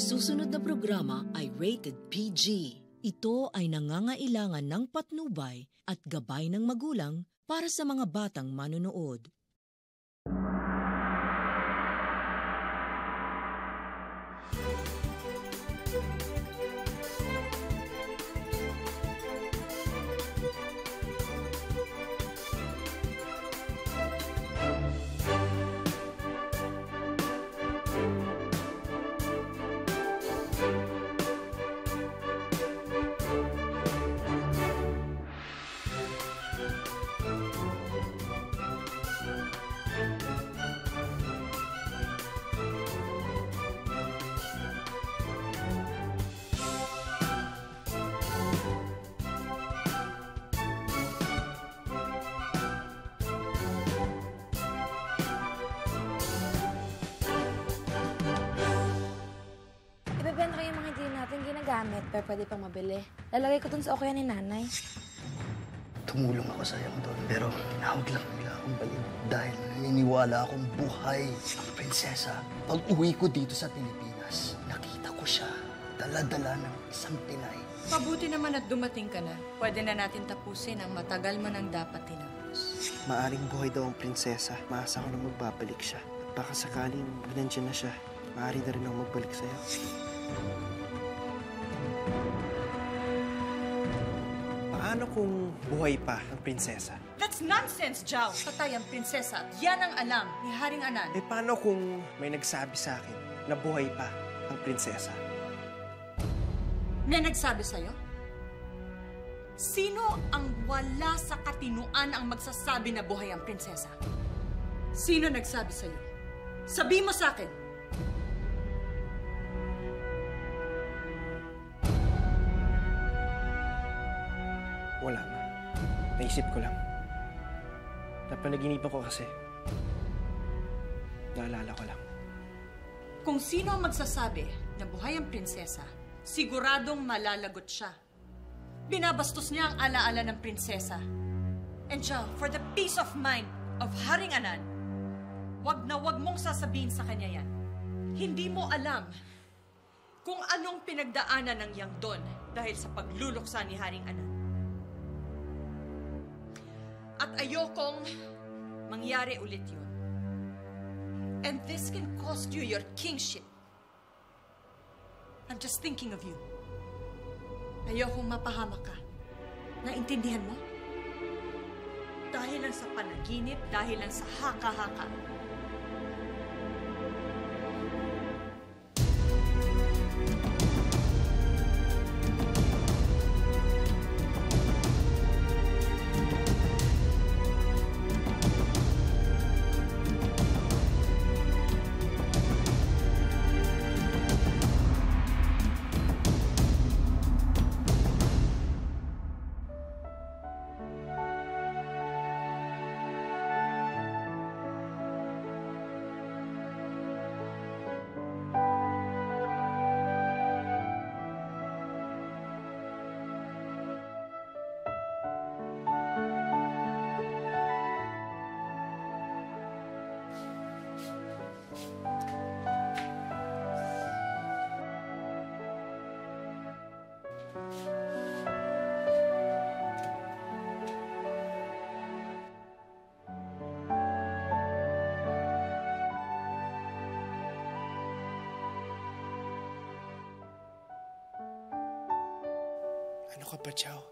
susunod na programa ay rated PG. Ito ay nangangailangan ng patnubay at gabay ng magulang para sa mga batang manonood. Pero pwede pang mabili. Lalagay ko dun sa okuya ni nanay. Tumulong ako sa iyo doon, pero tinawag lang nila akong baliw. Dahil naniniwala akong buhay ang prinsesa. Pag uwi ko dito sa Pilipinas, nakita ko siya dala-dala ng isang Pinay. Mabuti naman at dumating ka na. Pwede na natin tapusin ang matagal mo nang dapat tinapos. Maaring buhay daw ang prinsesa. Maasa ko na magbabalik siya. At baka sakaling nandiyan na siya, maaari na rin ako magbalik sa'yo. Paano kung buhay pa ang prinsesa? That's nonsense, Jao! Patay ang prinsesa at yan ang alam ni Haring Anan. Eh paano kung may nagsabi sa akin na buhay pa ang prinsesa? May nagsabi sa'yo? Sino ang wala sa katinuan ang magsasabi na buhay ang prinsesa? Sino nagsabi sa'yo? Sabi mo sa akin! Naisip ko lang. Napanaginipan ko kasi. Naalala ko lang. Kung sino ang magsasabi na buhay ang prinsesa, siguradong malalagot siya. Binabastos niya ang alaala ng prinsesa. And for the peace of mind of Haring Anan, wag na wag mong sasabihin sa kanya yan. Hindi mo alam kung anong pinagdaanan ng yang don dahil sa pagluluksa ni Haring Anan. At ayokong mangyari ulit yun. And this can cost you your kingship. I'm just thinking of you. Ayokong mapahamak ka. Naintindihan mo? Dahil lang sa panaginip, dahil lang sa haka-haka. Ano ka ba, Chow?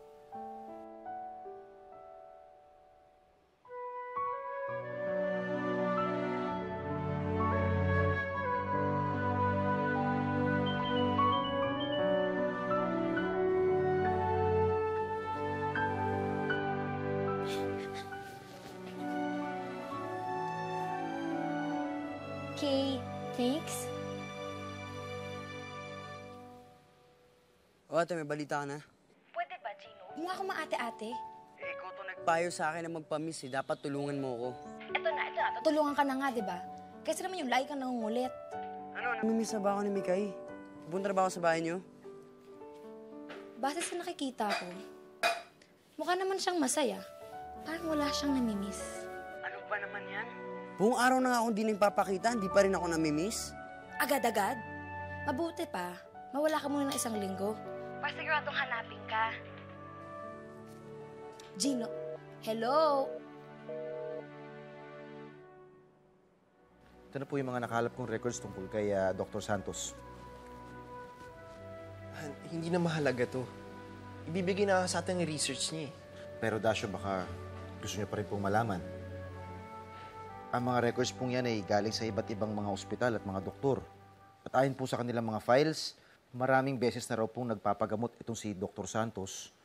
Thanks. O, ate, may balita ka na? Nga ako maate-ate. Eh, ikaw to nagpayo sa akin na magpamiss eh. Dapat tulungan mo ako. Ito na, ito na. Tutulungan ka na nga, di ba? Kasi naman yung lagi kang nangungulit. Ano, namimiss na ba ako ni Mikay? Pupunta na ba ako sa bahay niyo? Base sa nakikita ko, mukha naman siyang masaya. Parang wala siyang namimiss. Ano ba naman yan? Buong araw na nga akong di nagpapakita, hindi pa rin ako namimiss. Agad-agad? Mabuti pa, mawala ka muna ng isang linggo. Para siguradong hanapin ka. Gino, hello? Ito na po yung mga nakalap kong records tungkol kay ah, Dr. Santos. Han, hindi na mahalaga to. Ibibigay na sa atin yung research niya eh. Pero Dasyo, baka gusto niyo pa rin pong malaman. Ang mga records pong yan ay galing sa iba't ibang mga ospital at mga doktor. At ayon po sa kanilang mga files, maraming beses na raw pong nagpapagamot itong si Dr. Santos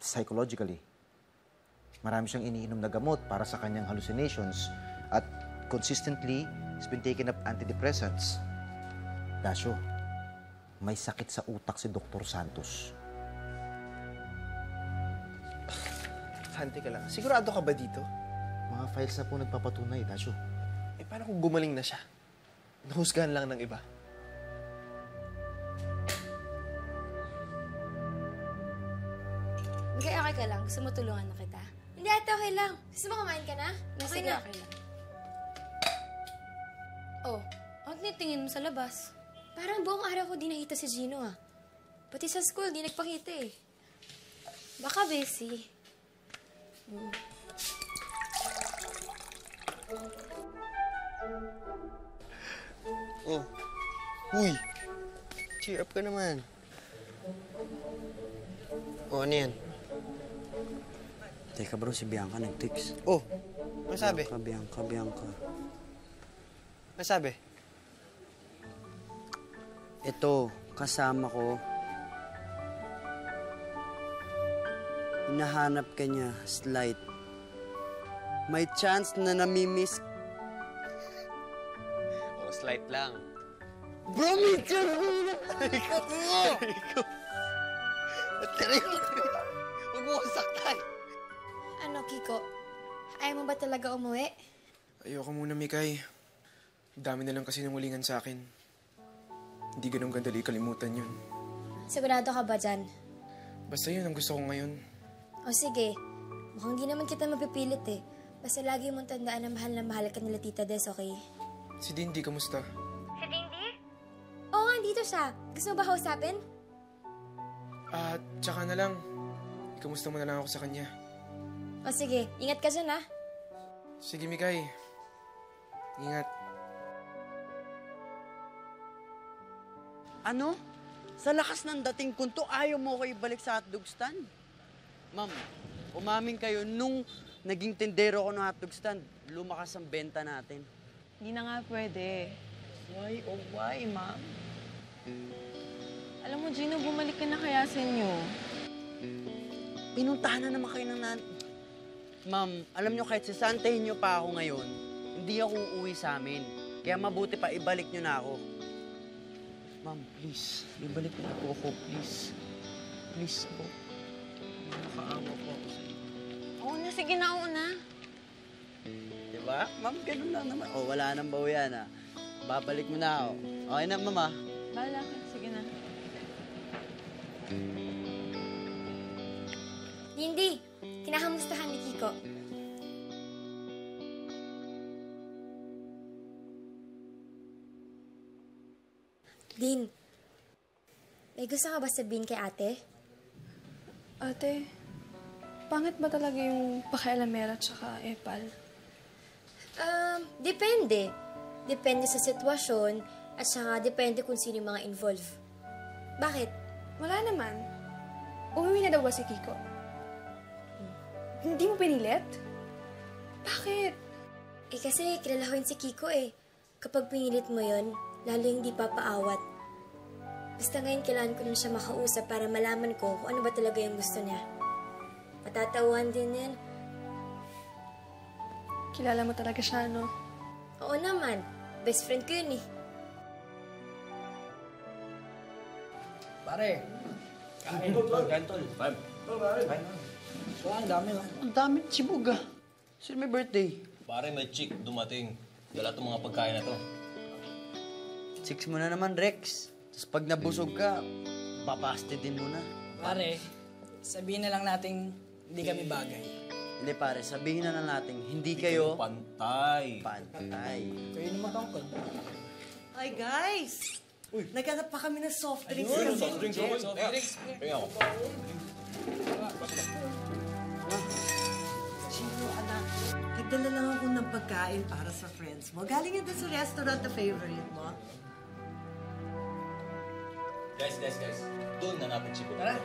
psychologically. Marami siyang iniinom na gamot para sa kanyang hallucinations at consistently, he's been taking up antidepressants. Dasyo, may sakit sa utak si Dr. Santos. Han, teka lang. Sigurado ka ba dito? Mga files na po nagpapatunay, Dasyo. Eh, paano kung gumaling na siya? Nahusgahan lang ng iba. Ka lang. Gusto mo tulungan na kita? Hindi, ate, okay lang. Gusto mo kumain ka na? Okay sige, na. okay lang. Oh, ang tinitingin mo sa labas. Parang buong araw ko di nakita si Gino ah. Pati sa school, di nagpakita eh. Baka busy. Oh. Uy! Cheer up ka naman. Oh, ano yan? Teka bro, si Bianca nag-text. Oh, ano sabi? Bianca, Bianca, Bianca. Ano sabi? Ito, kasama ko. Hinahanap ka niya, slight. May chance na namimiss. Oh, slight lang. Bro, may chance At ka rin. Huwag mo akong saktan. Ano, Kiko? Ayaw mo ba talaga umuwi? Ayoko muna, Mikay. Dami na lang kasi nangulingan sa akin. Hindi ganun gandali kalimutan yun. Sigurado ka ba dyan? Basta yun ang gusto ko ngayon. O sige, mukhang di naman kita mapipilit eh. Basta lagi mong tandaan na mahal na mahal ka nila Tita Des, okay? Si Dindy, kamusta? Si Dindy? Oo, andito siya. Gusto mo ba kausapin? At tsaka na lang, ikamusta mo na lang ako sa kanya. O sige, ingat ka dyan ah. Sige, Mikay. Ingat. Ano? Sa lakas ng dating kunto, ayaw mo ko ibalik sa hotdog stand? Ma'am, umamin kayo nung naging tendero ko ng hotdog stand, lumakas ang benta natin. Hindi na nga pwede. Why, oh why, ma'am? Alam mo, Gino, bumalik ka na kaya sa inyo. Pinuntahan na naman kayo ng nan... Ma'am, alam nyo kahit sasantahin nyo pa ako ngayon, hindi ako uuwi sa amin. Kaya mabuti pa ibalik nyo na ako. Ma'am, please, ibalik niyo po ako, please. Please po. Nakaawa po ako sa inyo. Oo na, sige na, oo na. Diba? Ma'am, ganun lang naman. Oh, wala nang bawi yan, ah. Babalik mo na ako. Okay na, mama. Bahala ka, sige na. Dindy, kinakamustahan ni Kiko. Din, may gusto ka ba sabihin kay ate? Ate, pangit ba talaga yung pakialamera tsaka epal? Um, depende. Depende sa sitwasyon at saka depende kung sino yung mga involved. Bakit? Wala naman. Umuwi na daw ba si Kiko? Hindi mo pinilit? Bakit? Eh kasi kilala ko yun si Kiko eh. Kapag pinilit mo yon, lalo yung di papaawat. Basta ngayon kailangan ko na siya makausap para malaman ko kung ano ba talaga yung gusto niya. Matatawan din yan. Kilala mo talaga siya, no? Oo naman, best friend ko yun eh. Pare, kain tol. Kain tol. Five. So, ang dami no? Ang dami chibog, ah. Sino may birthday? Pare, may chick dumating. Dala itong mga pagkain na to. Six mo na naman, Rex. Tapos pag nabusog ka, papaste din mo na. Pare, sabihin na lang natin hindi kami bagay. Hindi pare, sabihin na lang natin, hindi kayo Pantay. pantay. Kayo naman tungkol. Ay, guys! Naghanap pa kami ng soft drinks. Ayun, soft drinks. Soft drinks. Tingnan ako. Nagdala lang ako ng pagkain para sa friends mo. Galing doon sa restaurant na favorite mo. Guys, guys, guys. Doon na natin si Tara.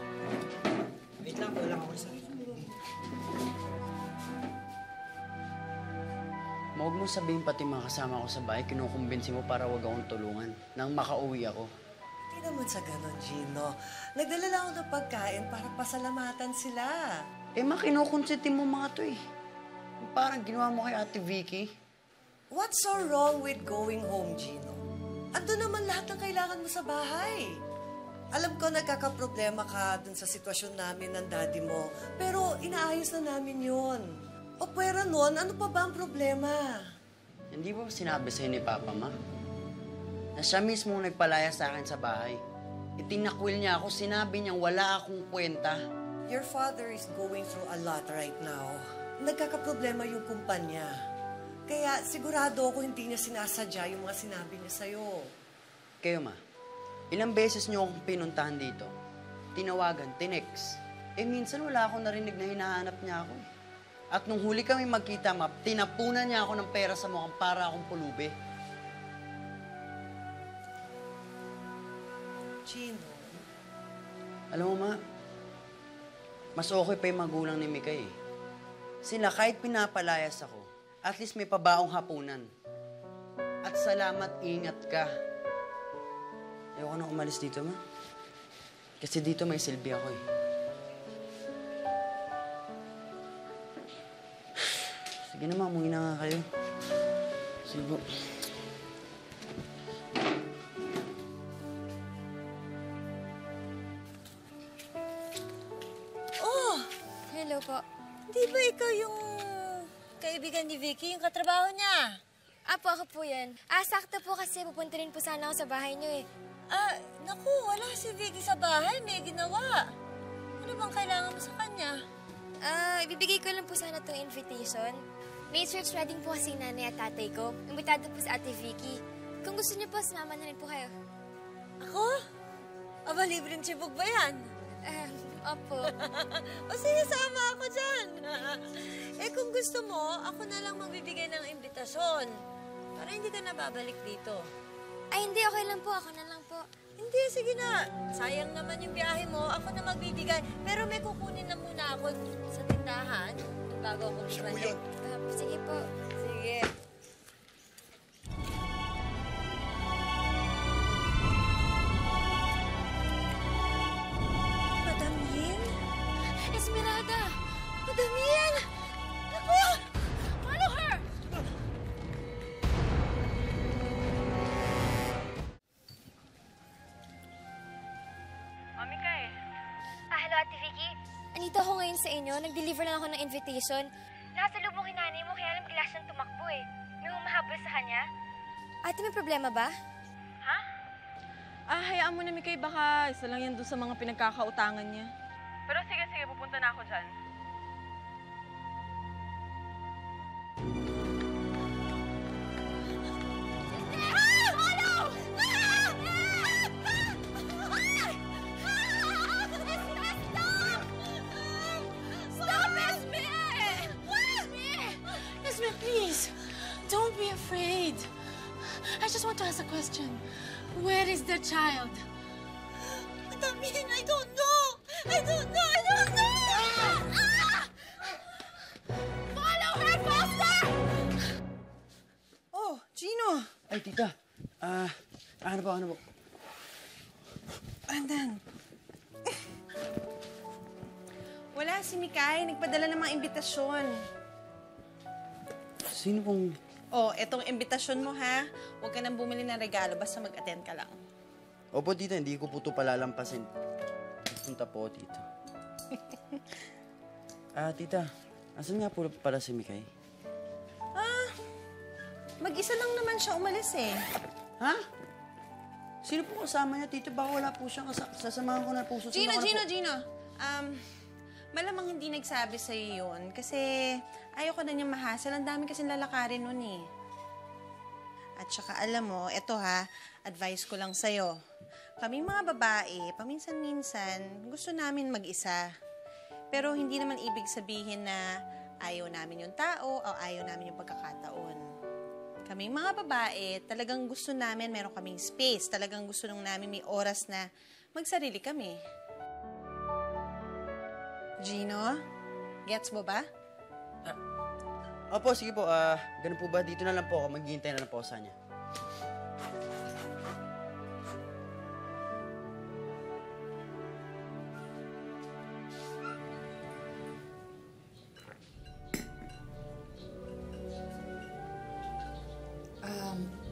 Wait lang, wala ako sa Huwag mo sabihin pati mga kasama ko sa bahay, kinukumbinsi mo para wag akong tulungan nang makauwi ako. Hindi naman sa ganon, Gino. Nagdala lang ako ng pagkain para pasalamatan sila. Eh, makinukonsinti mo mga to eh. Parang ginawa mo kay Ate Vicky. What's so wrong with going home, Gino? Ando naman lahat ng kailangan mo sa bahay. Alam ko nagkakaproblema ka dun sa sitwasyon namin ng daddy mo, pero inaayos na namin yon. O pwera nun, ano pa ba ang problema? Hindi ba sinabi sa'yo ni Papa, Ma? Na siya mismo nagpalaya sa akin sa bahay. Itinakwil niya ako, sinabi niyang wala akong kwenta. Your father is going through a lot right now. Nagkakaproblema yung kumpanya. Kaya sigurado ako hindi niya sinasadya yung mga sinabi niya sa'yo. Kayo, Ma, ilang beses niyo akong pinuntahan dito. Tinawagan, tinex. Eh, minsan wala akong narinig na hinahanap niya ako. eh. At nung huli kami magkita, Ma, tinapunan niya ako ng pera sa mukhang para akong pulubi. Gino, Alam mo, Ma, mas okay pa yung magulang ni Mikay eh. Sila, kahit pinapalayas ako, at least may pabaong hapunan. At salamat, ingat ka. Ayoko na umalis dito, Ma. Kasi dito may silbi ako eh. Sige na, Ma, umuwi na nga kayo. Sige po. Di ba ikaw yung kaibigan ni Vicky, yung katrabaho niya? Apo, ako po yan. Ah, sakto po kasi pupunta rin po sana ako sa bahay niyo eh. Ah, naku, wala si Vicky sa bahay. May ginawa. Ano bang kailangan mo sa kanya? Ah, ibibigay ko lang po sana itong invitation. May church wedding po kasi nanay at tatay ko. Imbitado po sa ate Vicky. Kung gusto niyo po, sumama na rin po kayo. Ako? Aba, libreng chibog ba yan? Ah, opo. o sige, sama ako dyan. eh kung gusto mo, ako na lang magbibigay ng imbitasyon. Para hindi ka na babalik dito. Ay, hindi. Okay lang po. Ako na lang po. Hindi, sige na. Sayang naman yung biyahe mo. Ako na magbibigay. Pero may kukunin na muna ako sa tindahan bago ako bumalik. Ah, sige po. Sige. Anito ako ngayon sa inyo. Nag-deliver lang ako ng invitation. Nasa lubong hinanay mo, kaya lang bigla siyang tumakbo eh. May humahabol sa kanya. Ate, may problema ba? Ha? Ah, hayaan mo na, Mikay. Baka isa lang yan doon sa mga pinagkakautangan niya. Pero sige, sige. Pupunta na ako dyan. I don't know! I don't know! Ah! Follow her faster! Oh, Gino! Ay, tita. Ah, ano ba, ano ba? Andan. Wala si Mikay. Nagpadala ng mga imbitasyon. Sino pong... Oh, etong imbitasyon mo, ha? Huwag ka nang bumili ng regalo. Basta mag-attend ka lang. Opo, tita. Hindi ko po ito palalampasin. Punta po ako dito. Ah, tita. Asan nga po pala si Mikay? Ah, mag-isa lang naman siya umalis eh. Ha? Sino po kasama niya, tita? Baka wala po siyang kasa- sasamahan ko na. Susunod Gino, Gino. Gino. Um, malamang hindi nagsabi sa'yo yun. Kasi ayoko na niyang mahasal. Ang dami kasing lalakarin nun eh. At saka alam mo, eto ha, advice ko lang sa'yo. Kaming mga babae, paminsan-minsan, gusto namin mag-isa. Pero hindi naman ibig sabihin na ayaw namin yung tao o ayaw namin yung pagkakataon. Kaming mga babae, talagang gusto namin meron kaming space. Talagang gusto nung namin may oras na magsarili kami. Gino, gets mo ba? Opo, sige po. Ah, ganun po ba? Dito na lang po ako. Maghihintay na lang po sa kanya.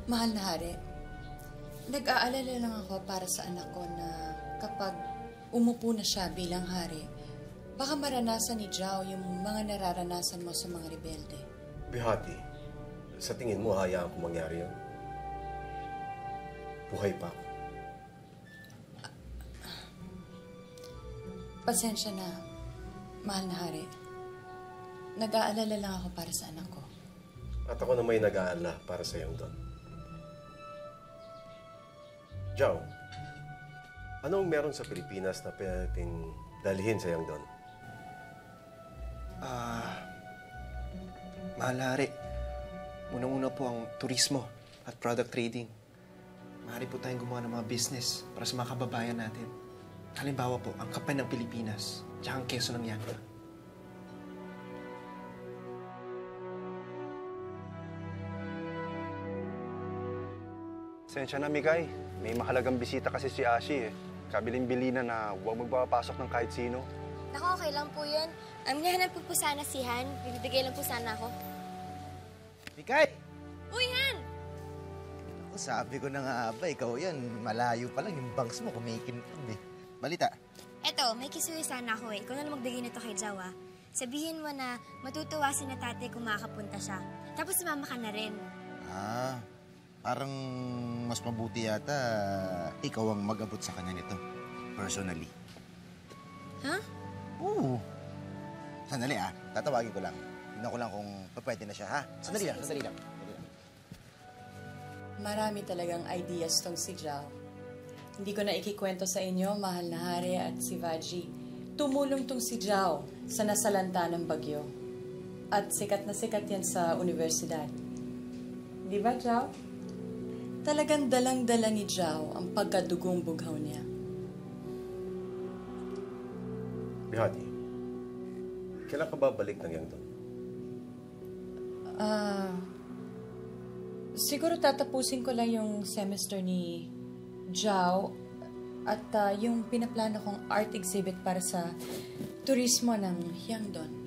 Mahal na hari, nag-aalala lang ako para sa anak ko na kapag umupo na siya bilang hari, baka maranasan ni Jao yung mga nararanasan mo sa mga rebelde. Bihati, sa tingin mo, hayaan ko mangyari yun? Buhay pa ako. Pasensya na, mahal na hari. Nag-aalala lang ako para sa anak ko. At ako na may nag-aalala para sa iyong doon. Jow, anong meron sa Pilipinas na pwedeng dalhin sa iyong doon? Ah, mahal hari. Unang-una po ang turismo at product trading. Maaari po tayong gumawa ng mga business para sa mga kababayan natin. Halimbawa po, ang kapan ng Pilipinas, tsaka ang keso ng Yangda. Sensya na, Mikay. May mahalagang bisita kasi si Ashi eh. Kabiling-bili na na huwag magpapasok ng kahit sino. Naku, okay lang po yun. Um, nahanap po po sana si Han. Bibigay lang po sana ako. Mikay! Uy, Han! Ako, sabi ko na nga ba, ikaw yan. Malayo pa lang yung bangs mo, kumikintab eh. Balita. Eto, may kisuyo sana ako eh. Ikaw na lang magbigay nito kay Jawa. Sabihin mo na matutuwa si na tatay kung makapunta siya. Tapos sumama ka na rin. Ah, parang mas mabuti yata ikaw ang mag-abot sa kanya nito. Personally. Ha? Oo. Sandali ah, tatawagin ko lang. Tingnan ko lang kung pwede na siya ha. Sandali lang, sandali lang. Marami talagang ideas tong si Jao. Hindi ko na ikikwento sa inyo, mahal na hari at si Vaji. Tumulong tong si Jao sa nasalanta ng bagyo. At sikat na sikat yan sa universidad. Di ba, Jao? Talagang dalang-dala ni Jao ang pagkadugong bughaw niya. Bihati, kailan ka babalik ng iyong doon? Ah, siguro tatapusin ko lang yung semester ni Jao at ah, yung pinaplano kong art exhibit para sa turismo ng Hyangdon.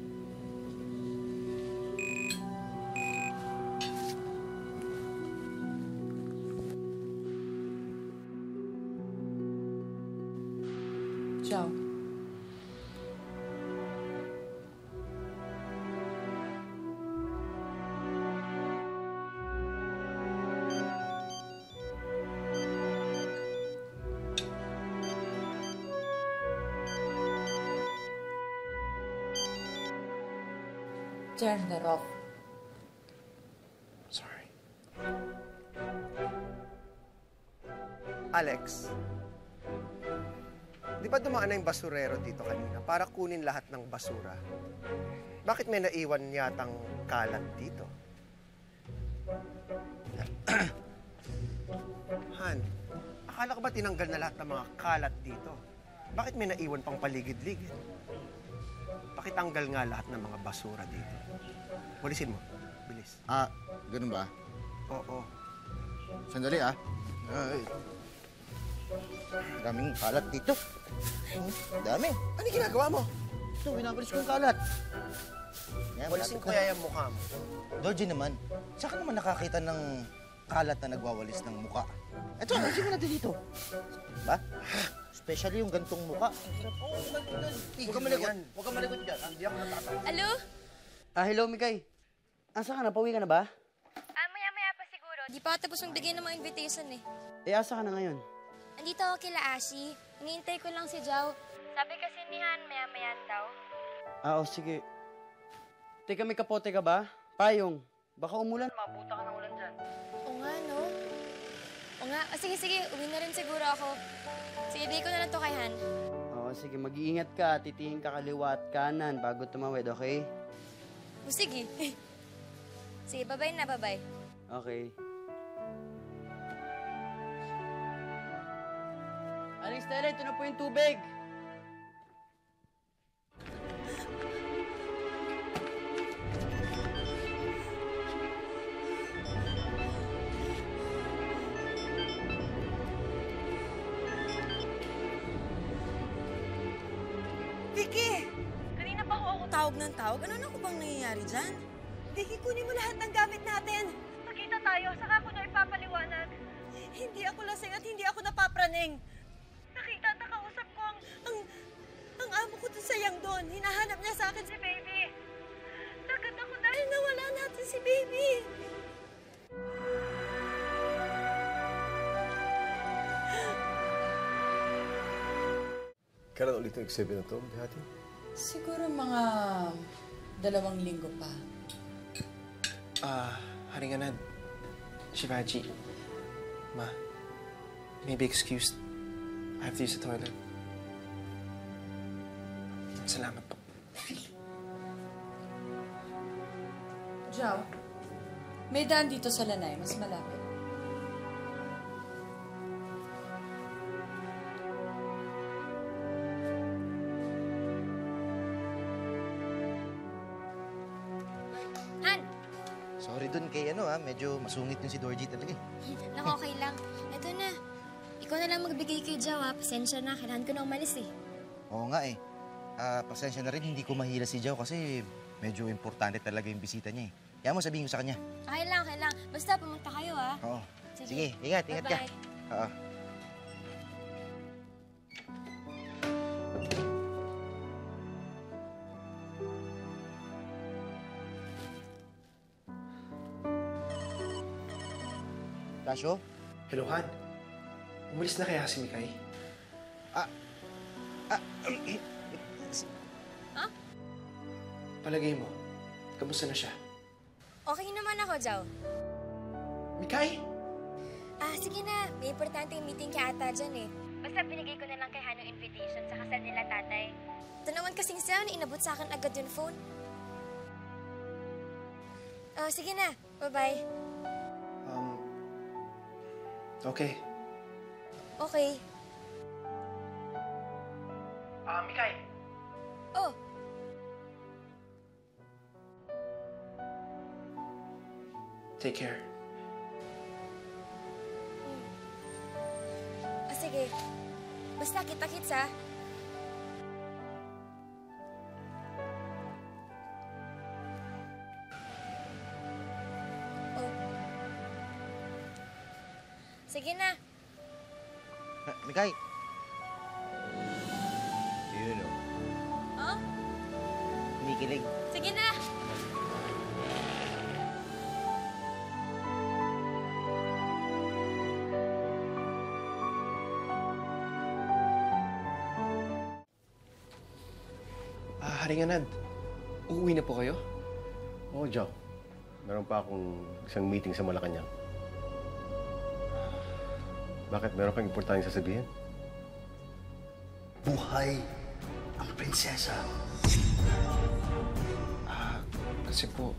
Turn that off. Sorry. Alex, di ba dumaan na yung basurero dito kanina para kunin lahat ng basura? Bakit may naiwan yatang kalat dito? Han, akala ko ba tinanggal na lahat ng mga kalat dito? Bakit may naiwan pang paligid-ligid? Pakitanggal nga lahat ng mga basura dito. Walisin mo. Bilis. Ah, ganun ba? Oo. Sandali ah. Ay. Daming kalat dito. Hmm, Dami. Ano ginagawa mo? Ito, winabalis ko yung kalat. Yan, Walisin ko kaya yung mukha mo. Doji naman, saan ka naman nakakita ng kalat na nagwawalis ng muka? Ito, alisin mo natin dito. Ba? Especially yung gantong muka. Huwag ka malikot. Huwag ka malikot dyan. Hindi ako natatawa. Alo? Ah, hello, Mikay. Asa ka na? Pauwi ka na ba? Ah, maya-maya pa siguro. Di pa tapos ang bigay ng mga invitation eh. Eh, asa ka na ngayon? Andito ako kila Ashi. Iniintay ko lang si Jao. Sabi kasi ni Han, maya-maya daw. Ah, oh, sige. Teka, may kapote ka ba? Payong. Baka umulan, mabuta ka ng ulan dyan. Oo nga, no? O O nga, o sige, sige, uwi na rin siguro ako. Sige, day ko na lang to kay Han. Oo, sige, mag-iingat ka. Titingin ka kaliwa at kanan bago tumawid, okay? O sige. sige, bye-bye na, bye-bye. Okay. Aling Stella, ito na po yung tubig. Ng tawag. Ano na ko bang nangyayari dyan? Vicky, kunin mo lahat ng gamit natin. Magkita tayo, saka ako na ipapaliwanag. Hindi ako lasing at hindi ako napapraning. Nakita at nakausap ko ang, ang, ang amo ko dun sa yang doon. Hinahanap niya sa akin si baby. Nagad ako dahil nawala natin si baby. Kailan ulit yung exhibit na to, Bihati? Siguro mga dalawang linggo pa. Ah, Haringanad. Shivaji. Ma, may be excused. I have to use the toilet. Salamat po. Jow, may daan dito sa Lanay, mas malapit. Medyo masungit yung si Dorji talaga eh. Naku, okay lang. Eto na. Ikaw na lang magbigay kay Jow, ha? Pasensya na. Kailangan ko na umalis, eh. Oo nga eh. Ah, pasensya na rin, hindi ko mahila si Joe kasi medyo importante talaga yung bisita niya eh. Kaya mo sabihin ko sa kanya. Okay lang, okay lang. Basta pumunta kayo, ha? Oo. Sige, ingat, ingat ka. Bye-bye. Oo. Tasyo? Hello, Han. Umalis na kaya si Mikay? Ah, ah, Ha? Palagay mo, kamusta na siya? Okay naman ako, Jow. Mikay? Ah, sige na. May importanteng meeting kay ata dyan, eh. Basta binigay ko na lang kay Han yung invitation sa kasal nila tatay. Ito naman kasing siya, inabot sa akin agad yung phone. Ah, sige na. Bye-bye. Okay. Okay. Ah, Mikay. Oh, Take care. ah, sige. Basta kita-kits, ha? Sige na. Ah, Mikay! Yun o. Oh? Kinikilig. Sige na. Ah, Haringanad. Uuwi na po kayo? Oo, Joe. Meron pa akong isang meeting sa Malacanang. Bakit? Meron kang importante sasabihin? Buhay ang prinsesa. Ah, kasi po...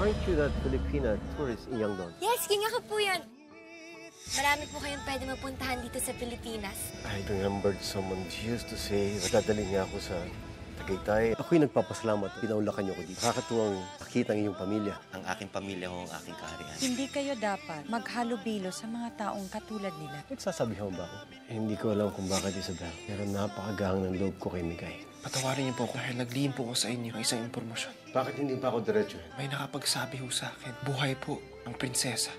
Aren't you that Filipina tourist in Yangdon? Yes, king ako po yan. Marami po kayong pwede mapuntahan dito sa Pilipinas. I remembered someone used to say, madadali niya ako sa Tagaytay. Ako'y nagpapasalamat. Pinaulakan niyo ko dito. Nakakatuwang makita ang iyong pamilya. Ang aking pamilya ho ang aking kaharian. Hindi kayo dapat maghalubilo sa mga taong katulad nila. Nagsasabihan ba ako? Eh, hindi ko alam kung bakit Isabel. Pero napakagahang ng loob ko kay Mikay. Patawarin niyo po ako dahil naglihim po ko sa inyo ng isang impormasyon. Bakit hindi pa ako diretso? May nakapagsabi ho sa akin, buhay po ang prinsesa.